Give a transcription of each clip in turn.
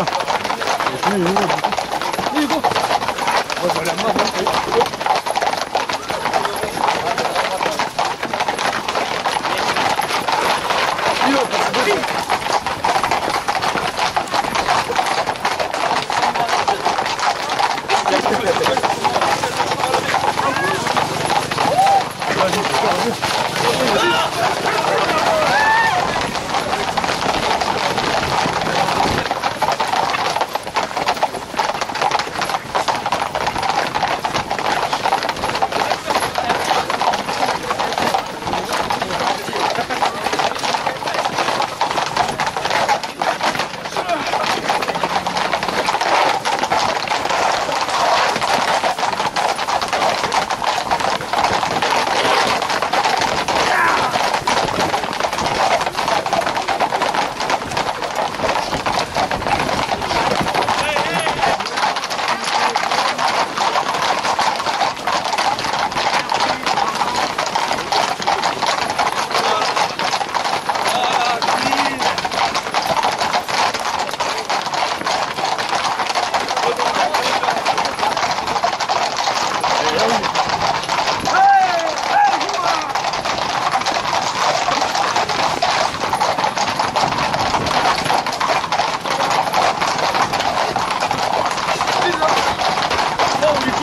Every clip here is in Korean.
啊，有什么有用？我，我两个马上。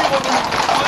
Gracias.